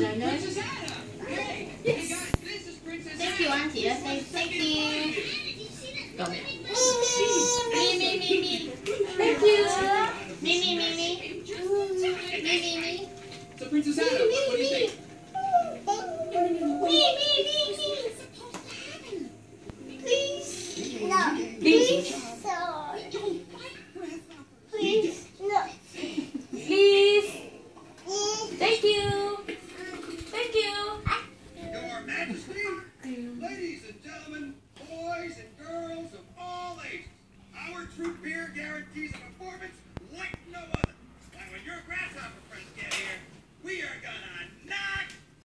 Thank you, Auntie. Thank, you. Go. Me, me. Thank you. Me, me, me. So Princess Anna. Please. No. Please. Please. no. Please. Thank you. Thank you. Your Majesty, ladies and gentlemen, troop here guarantees